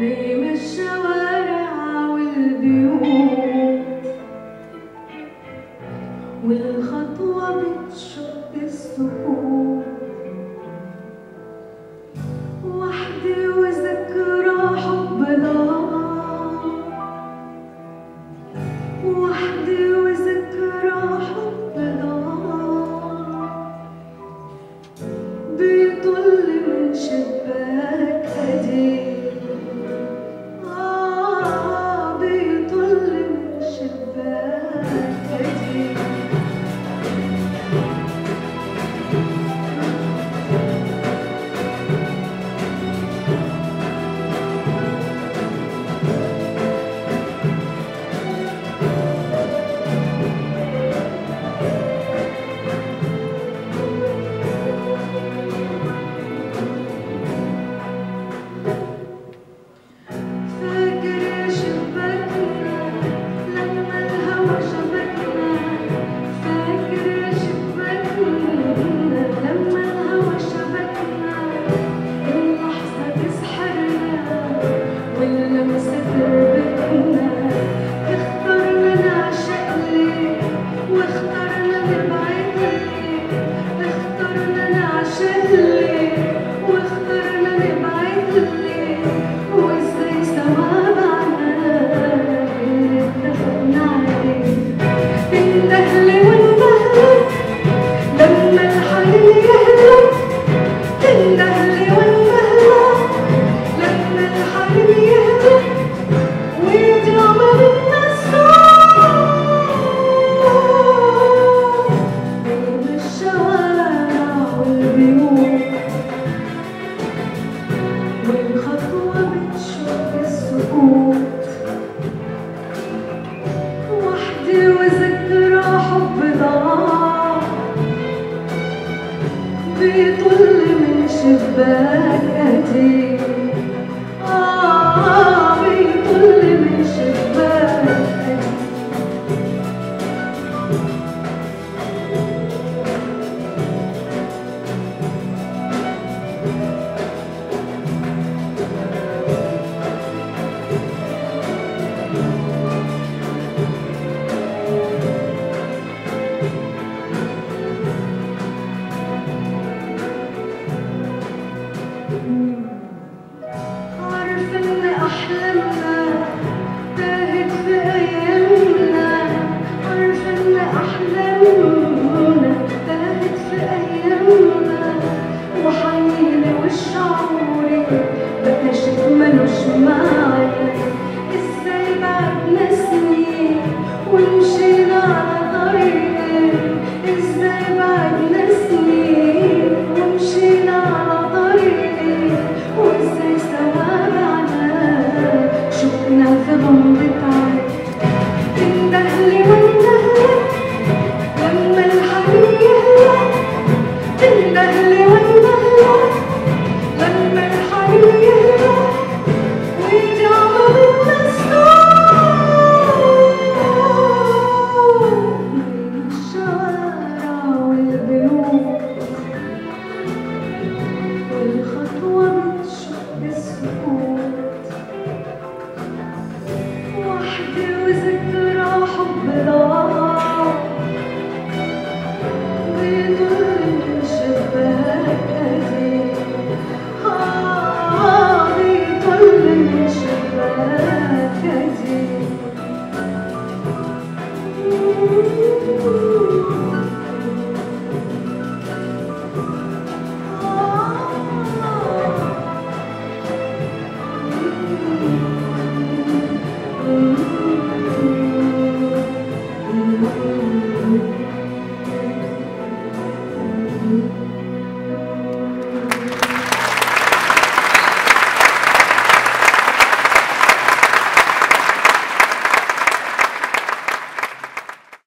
Name is Shalom. back. ومشينا على طريقك إزاي بعد سنين know